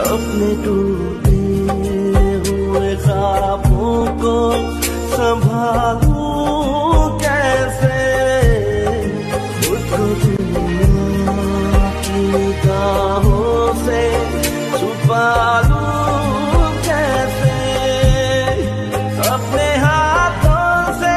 अपने टूटे हुए ख्वाबों को संभालूं कैसे? खुद दुनिया से छुपा कैसे? अपने हाथों से